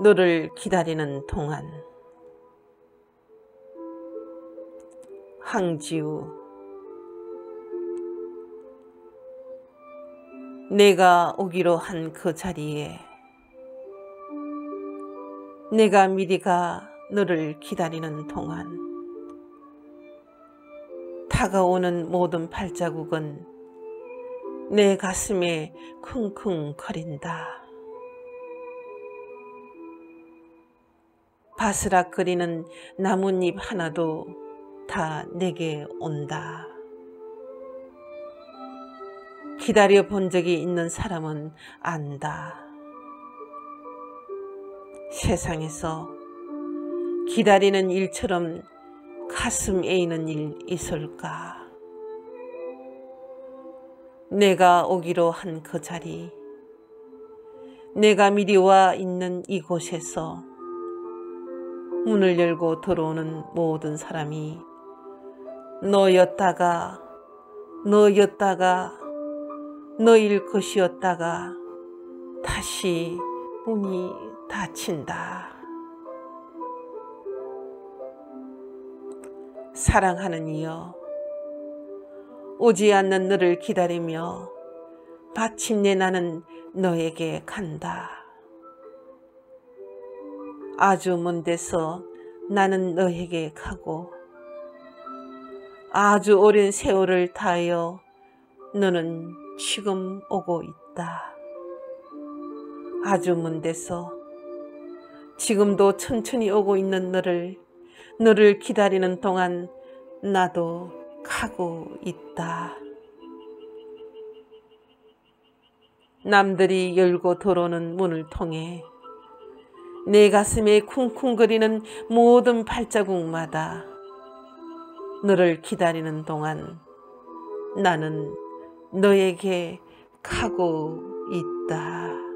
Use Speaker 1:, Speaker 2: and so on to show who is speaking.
Speaker 1: 너를 기다리는 동안 항지우 내가 오기로 한 그 자리에 내가 미리 가 너를 기다리는 동안 다가오는 모든 발자국은 내 가슴에 쿵쿵 거린다. 바스락거리는 나뭇잎 하나도 다 내게 온다. 기다려 본 적이 있는 사람은 안다. 세상에서 기다리는 일처럼 가슴 에이는 일 있을까? 내가 오기로 한 그 자리, 내가 미리 와 있는 이곳에서 문을 열고 들어오는 모든 사람이 너였다가, 너였다가, 너일 것이었다가 다시 문이 닫힌다. 사랑하는 이여, 오지 않는 너를 기다리며 마침내 나는 너에게 간다. 아주 먼 데서 나는 너에게 가고 아주 오랜 세월을 다하여 너는 지금 오고 있다. 아주 먼 데서 지금도 천천히 오고 있는 너를 너를 기다리는 동안 나도 가고 있다. 남들이 열고 들어오는 문을 통해 내 가슴에 쿵쿵거리는 모든 발자국마다 너를 기다리는 동안 나는 너에게 가고 있다.